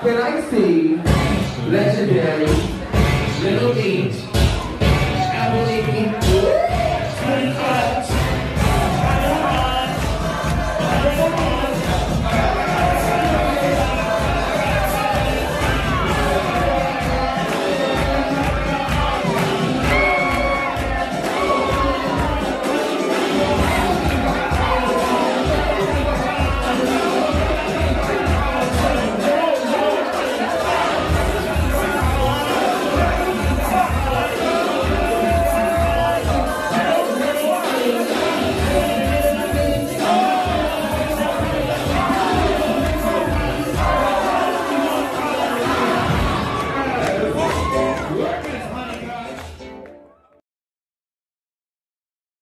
Can I see legendary Little Eat?